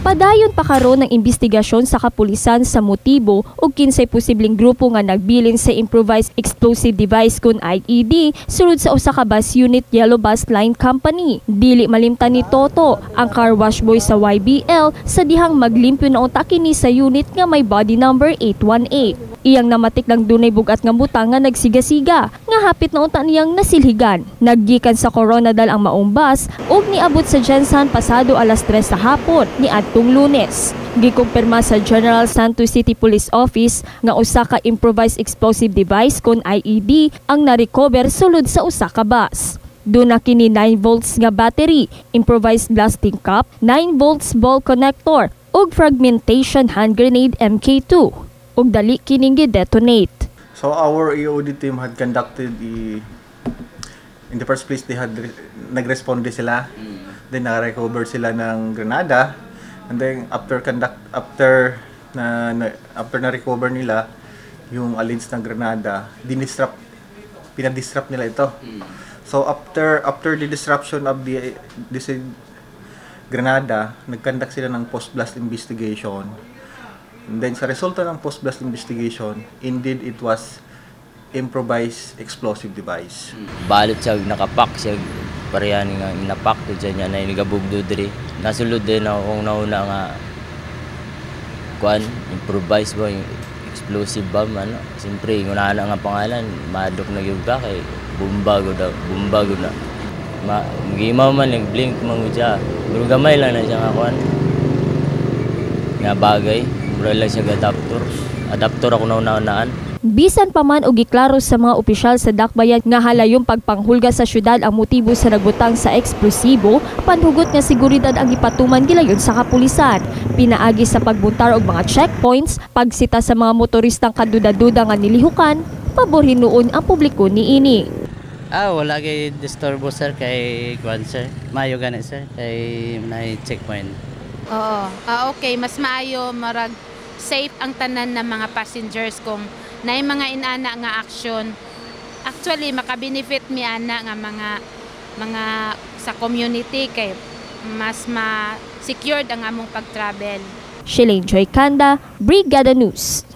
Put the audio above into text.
Padayon pa karon ng investigasyon sa kapulisan sa motibo ug kinsay posibleng grupo nga nagbilin sa improvised explosive device kun IED sulod sa usa ka bus unit Yellow Bus Line Company. Dili malimtan ni Toto ang car wash boy sa YBL sa dihang maglimpyo na unta kini sa unit nga may body number 818. Iyang namatik lang dunay bugat nga butang nga nagsiga-siga nga hapit na unta niyang nasilhigan. Naggikan sa Coronadal ang maong bus ug niabot sa Jensan pasado alas 3 sa hapon ni adtong Lunes. Gikumpirma sa General Santos City Police Office nga usa ka improvised explosive device kon IED ang na-recover sulod sa usa ka bus. Doon kini 9 volts nga battery, improvised blasting cup, 9 volts ball connector, ug fragmentation hand grenade MK2 ug dali kining detonate. So our EOD team had conducted the in the first place they had nagresponde sila. Then na-recover sila ng granada and then after conduct after na, na after na recover nila yung alins ng granada, dinisrupt pinadisrupt nila ito. So after after the disruption of the this granada, nag-conduct sila ng post-blast investigation And then sa resulta ng post-blast investigation, indeed it was improvised explosive device. Balot siya nakapak siya pareha nga inapak to dyan niya na inigabugdo diri. Nasulod din ako kung nauna nga kuan improvise ba explosive bomb ano. Siyempre, una na nga pangalan, madok na yung ka kay bumbago daw, bumbago na. Ma, magimaw man nag-blink mangudya. Pero gamay lang na siya nga kuan. Nga bagay. Mura lang siya adapter. Adapter ako naunaan. Bisan pa man og giklaro sa mga opisyal sa Dakbayan nga halayong pagpanghulga sa syudad ang motibo sa nagbutang sa eksplosibo, panhugot nga seguridad ang ipatuman gilayon sa kapulisan. Pinaagi sa pagbuntar og mga checkpoints, pagsita sa mga motoristang kaduda-duda nga nilihukan, paborhin noon ang publiko ni ini. Ah, wala kay disturbo sir kay Kwan sir. Mayo gani sir kay may checkpoint. Oo. Ah, okay, mas maayo marag safe ang tanan ng mga passengers kung na mga inana nga action actually makabenefit mi ana nga mga mga sa community kay mas ma secured ang among pag-travel. Shilane Joy Kanda, Brigada News.